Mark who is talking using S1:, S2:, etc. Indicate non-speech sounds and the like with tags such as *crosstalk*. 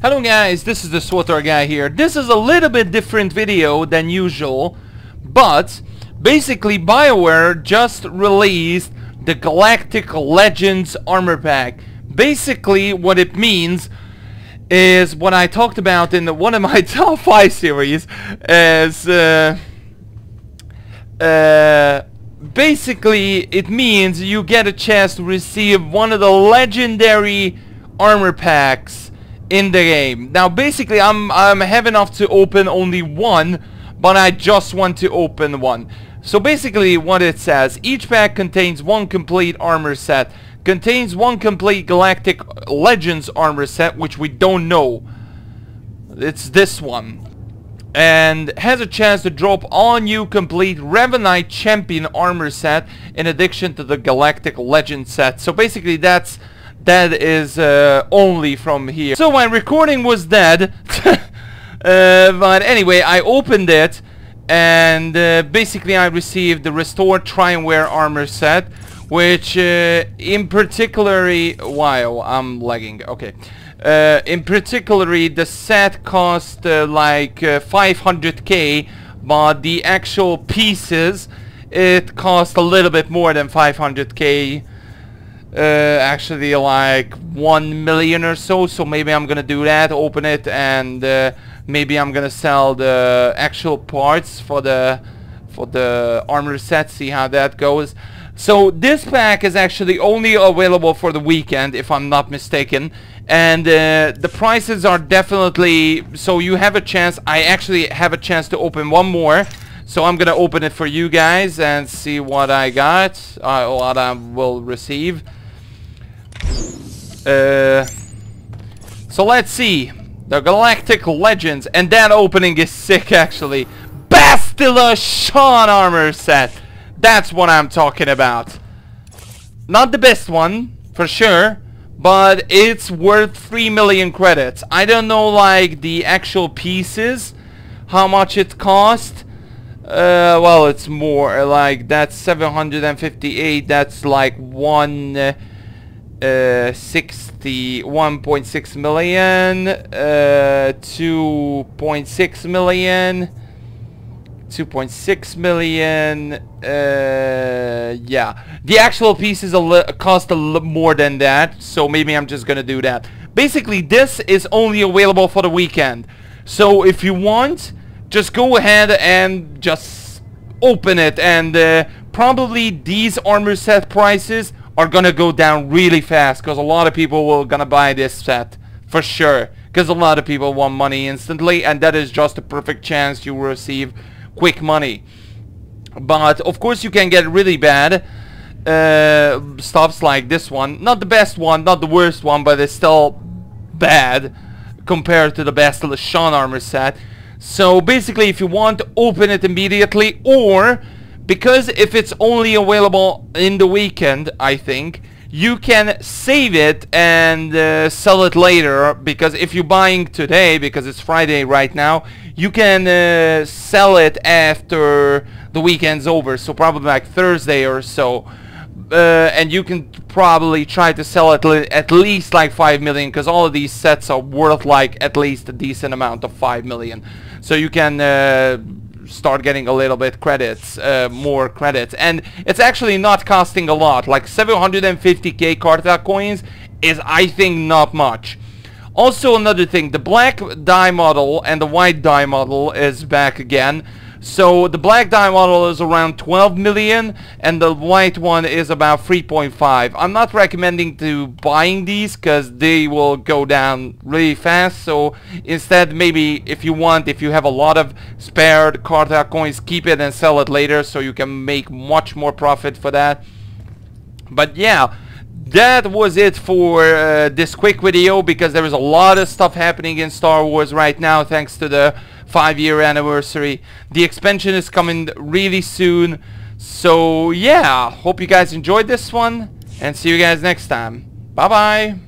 S1: Hello guys, this is the SWTOR guy here. This is a little bit different video than usual, but basically BioWare just released the Galactic Legends Armor Pack. Basically what it means is what I talked about in the, one of my *laughs* top 5 series as uh, uh, basically it means you get a chance to receive one of the legendary armor packs in the game. Now basically I'm I'm have enough to open only one, but I just want to open one. So basically what it says, each pack contains one complete armor set, contains one complete Galactic Legends armor set, which we don't know. It's this one. And has a chance to drop all new complete Revanite Champion armor set in addition to the Galactic Legend set. So basically that's that is uh, only from here. So my recording was dead. *laughs* uh, but anyway, I opened it and uh, basically I received the restored Triumwear armor set which uh, in particularly wow I'm lagging okay uh, in particularly the set cost uh, like 500k but the actual pieces it cost a little bit more than 500k uh, actually like 1 million or so so maybe I'm gonna do that open it and uh, maybe I'm gonna sell the actual parts for the for the armor set see how that goes. So this pack is actually only available for the weekend if I'm not mistaken. And uh, the prices are definitely so you have a chance I actually have a chance to open one more. So I'm gonna open it for you guys and see what I got uh, what I will receive uh, so let's see. The Galactic Legends. And that opening is sick, actually. Bastila Shan armor set. That's what I'm talking about. Not the best one, for sure. But it's worth 3 million credits. I don't know, like, the actual pieces. How much it cost. Uh, well, it's more. Like, that's 758. That's like one... Uh, uh, 61.6 million, uh, 2.6 million, 2.6 million, uh, yeah. The actual pieces cost a little more than that, so maybe I'm just gonna do that. Basically, this is only available for the weekend. So if you want, just go ahead and just open it and uh, probably these armor set prices are gonna go down really fast because a lot of people will gonna buy this set for sure. Because a lot of people want money instantly and that is just a perfect chance you will receive quick money. But of course you can get really bad uh, stuffs like this one. Not the best one not the worst one but it's still bad compared to the best Shan armor set. So basically if you want to open it immediately or because if it's only available in the weekend, I think, you can save it and uh, sell it later. Because if you're buying today because it's Friday right now you can uh, sell it after the weekend's over. So probably like Thursday or so. Uh, and you can probably try to sell it at least like 5 million because all of these sets are worth like at least a decent amount of 5 million. So you can uh, start getting a little bit credits, uh, more credits. And it's actually not costing a lot. Like 750k Cartel Coins is, I think, not much. Also another thing, the black dye module and the white dye module is back again. So the black dye module is around 12 million and the white one is about 3.5. I'm not recommending to buying these because they will go down really fast. So instead maybe if you want, if you have a lot of spared Cartel Coins, keep it and sell it later so you can make much more profit for that. But yeah, that was it for uh, this quick video because there is a lot of stuff happening in Star Wars right now thanks to the five year anniversary. The expansion is coming really soon. So yeah, hope you guys enjoyed this one and see you guys next time. Bye bye.